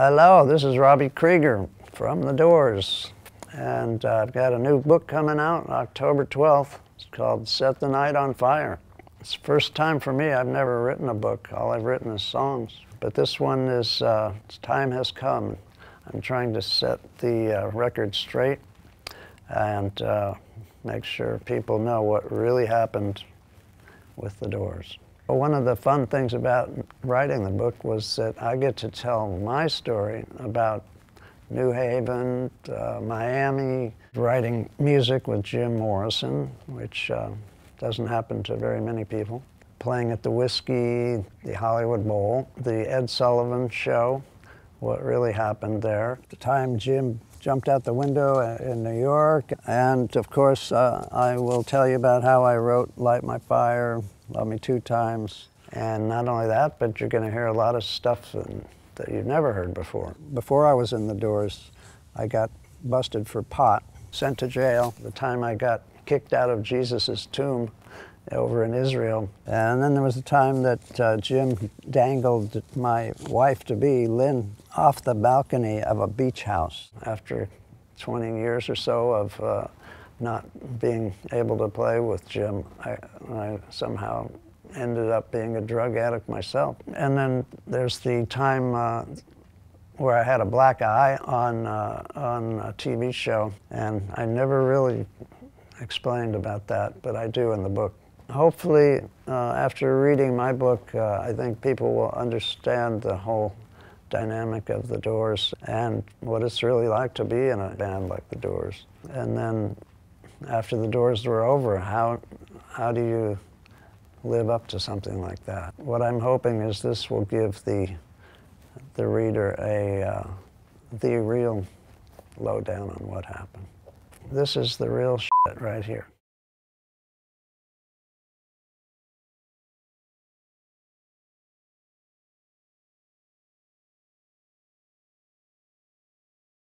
Hello, this is Robby Krieger from The Doors, and uh, I've got a new book coming out October 12th. It's called Set the Night on Fire. It's the first time for me. I've never written a book. All I've written is songs. But this one is, uh, time has come. I'm trying to set the uh, record straight and uh, make sure people know what really happened with the Doors. One of the fun things about writing the book was that I get to tell my story about New Haven, uh, Miami, writing music with Jim Morrison, which uh, doesn't happen to very many people, playing at the Whisky, the Hollywood Bowl, the Ed Sullivan Show, what really happened there. The time Jim jumped out the window uh, in New York, and of course, uh, I will tell you about how I wrote Light My Fire, Love Me Two Times. And not only that, but you're going to hear a lot of stuff that you've never heard before. Before I was in the doors, I got busted for pot, sent to jail. The time I got kicked out of Jesus' tomb over in Israel. And then there was a time that uh, Jim dangled my wife-to-be, Lynn, off the balcony of a beach house after 20 years or so of uh, not being able to play with Jim, I, I, somehow ended up being a drug addict myself. And then there's the time uh, where I had a black eye on, uh, on a TV show, and I never really explained about that, but I do in the book. Hopefully, uh, after reading my book, uh, I think people will understand the whole dynamic of the Doors and what it's really like to be in a band like the Doors. And then after the doors were over, how, how do you live up to something like that? What I'm hoping is this will give the, the reader a, uh, the real lowdown on what happened. This is the real shit right here.